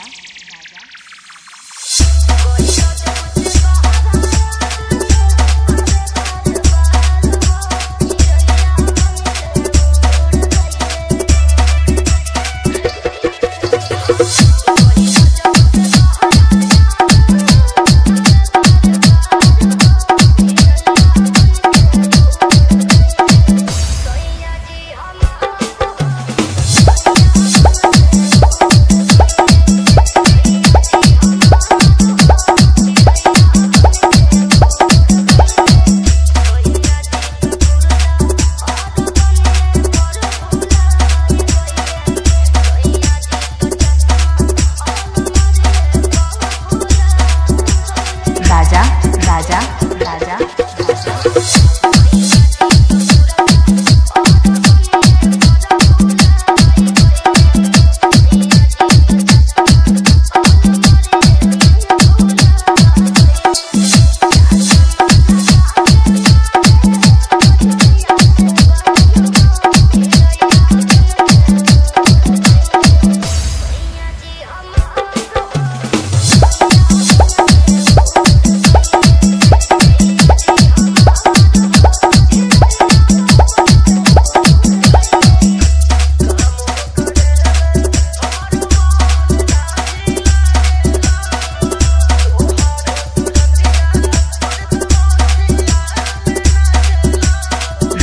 Gracias. Ibiza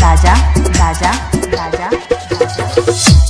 राजा राजा राजा राजा।